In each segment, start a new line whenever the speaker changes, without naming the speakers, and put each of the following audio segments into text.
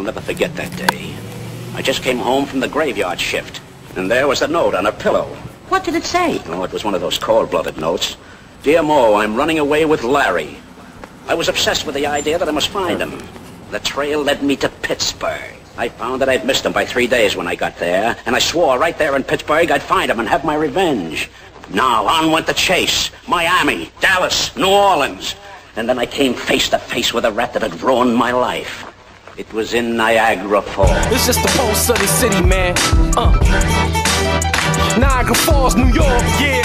I'll never forget that day. I just came home from the graveyard shift, and there was a note on a pillow.
What did it say?
Oh, it was one of those cold-blooded notes. Dear Mo, I'm running away with Larry. I was obsessed with the idea that I must find him. The trail led me to Pittsburgh. I found that I'd missed him by three days when I got there, and I swore right there in Pittsburgh I'd find him and have my revenge. Now, on went the chase. Miami, Dallas, New Orleans. And then I came face to face with a rat that had ruined my life. It was in Niagara Falls.
It's just the pulse of the city, man. Uh. Niagara Falls, New York, yeah.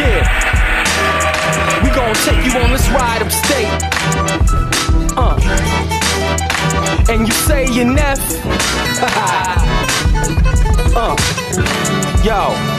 Yeah. We gonna take you on this ride upstate. Uh. And you say you're Neff. uh. Yo.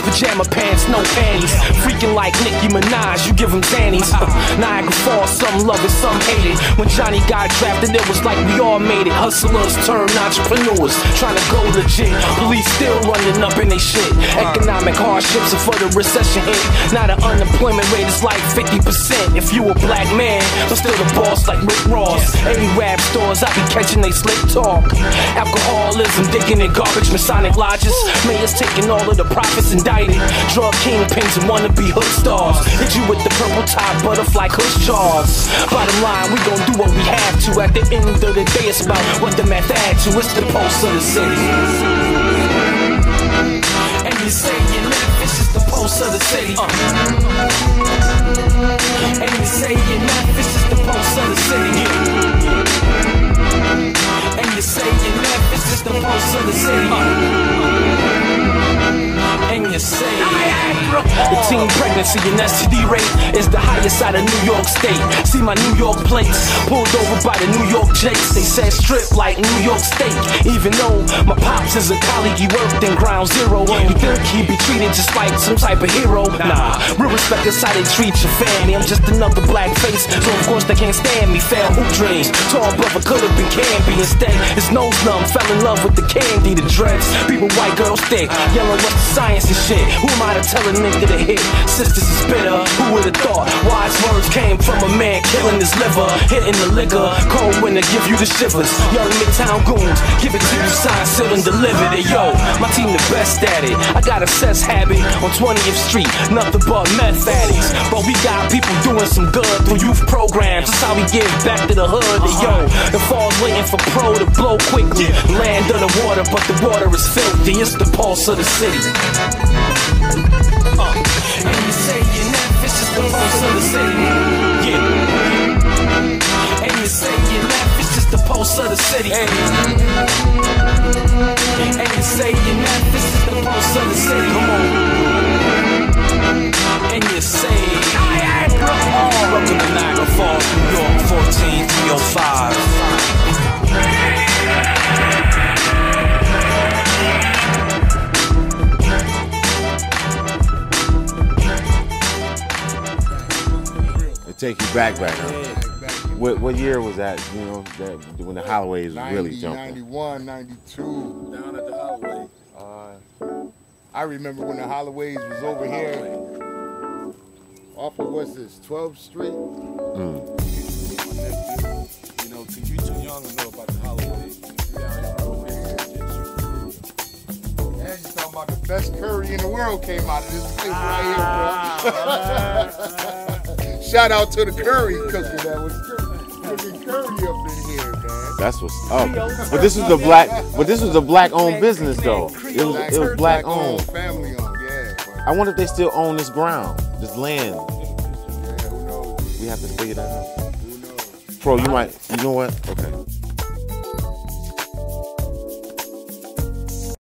Pajama pants, no panties. Freaking like Nicki Minaj, you give them Zannies. Uh, Niagara Falls, some love it, some hate it. When Johnny got drafted, it was like we all made it. Hustlers turned entrepreneurs, trying to go legit. Police still running up in they shit. Economic hardships are for the recession hit. Now the unemployment rate is like 50%. If you a black man, but still the boss like Rick Ross. Any rap stores, I be catching they slick talk. Alcoholism, digging in garbage, Masonic lodges. Mayors taking all of the profits indicted. Kingpins and wannabe hood stars. Hit you with the purple top butterfly kush jaws. Bottom line, we gon' do what we have to. At the end of the day, it's about what the math add to. It's the pulse of the city. And you say you're Memphis, it's the pulse of the city. Uh. And you say you're Memphis, it's the pulse of the city. Yeah. Teen pregnancy and STD rate is the highest out of New York State. See my New York plates pulled over by the New York Jakes. They said strip like New York State. Even though my pops is a colleague, he worked in ground zero. You think he'd be treated just like some type of hero? Nah, real respect is how they treat your family. I'm just another black face, so of course they can't stand me. Fail who dreams? Tall brother could have been Camby. Instead, his nose numb, fell in love with the candy, the dreads. People, white girls thick, yelling what's the science? and shit. Who am I to tell a nigga to hit? Sisters is bitter. Who would've thought? Wise words came from a man killing his liver, hitting the liquor. Cold winter give you the shivers. Young Midtown goons, give it to you signed, sealed, and delivered. It yo, my team the best at it. I got a cess habit on 20th Street, nothing but meth addicts. But we got people doing some good through youth programs. That's how we give back to the hood. And yo, the fall's waiting for pro to blow quickly. Land under water, but the water is filthy. It's the pulse of the city. Uh, and you say you're Memphis is the pulse of the city. Yeah. And you say you're Memphis is the pulse of the city. And you say you're Memphis is the pulse of the city. Come on. And you say Niagara Falls. Welcome to Niagara Falls, New York, 14305.
Take you back, back. Huh? What, what year was that? You know, that, when the Holloways was
90,
really jumping.
91, 92.
Down at the Holloway.
Uh, I remember when the Holloways was over here off of what's this, 12th Street?
Mm.
You know, cause you too young to know about the Holloways.
Yeah, you talking about the best curry in the world came out of this place right here, bro. Shout out to the curry cooking that was cooking curry up in here, man.
That's what's up. But this was the black, but this was a black-owned business though. It was it was black-owned.
Family owned, yeah.
I wonder if they still own this ground, this land.
Yeah, who knows?
We have to figure that out.
Who knows?
Pro, you might. You know what? Okay.